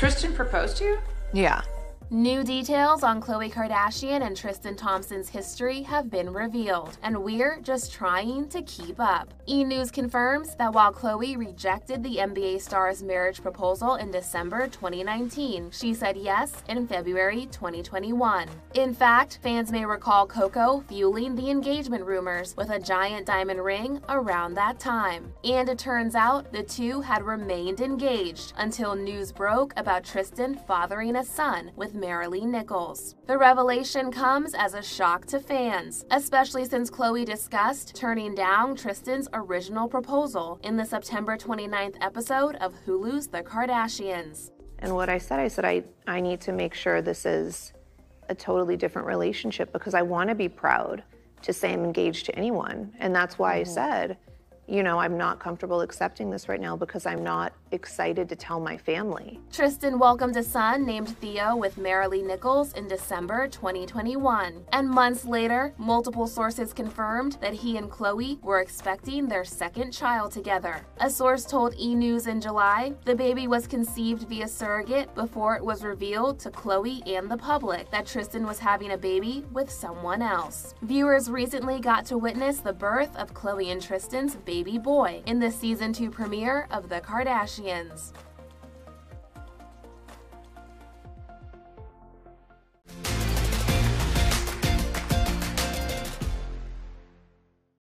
Tristan proposed to you? Yeah. New details on Khloe Kardashian and Tristan Thompson's history have been revealed, and we're just trying to keep up. E! News confirms that while Khloe rejected the NBA star's marriage proposal in December 2019, she said yes in February 2021. In fact, fans may recall Koko fueling the engagement rumors with a giant diamond ring around that time. And it turns out the two had remained engaged until news broke about Tristan fathering a son with Maralee Nichols. The revelation comes as a shock to fans, especially since Khloe discussed turning down Tristan's original proposal in the September 29th episode of Hulu's The Kardashians. And what I said, I said, I, I need to make sure this is a totally different relationship because I want to be proud to say I'm engaged to anyone. And that's why mm-hmm. I said, you know, I'm not comfortable accepting this right now because I'm not excited to tell my family. Tristan welcomed a son named Theo with Maralee Nichols in December 2021. And months later, multiple sources confirmed that he and Khloe were expecting their second child together. A source told E! News in July the baby was conceived via surrogate before it was revealed to Khloe and the public that Tristan was having a baby with someone else. Viewers recently got to witness the birth of Khloe and Tristan's baby baby boy in the season 2 premiere of The Kardashians.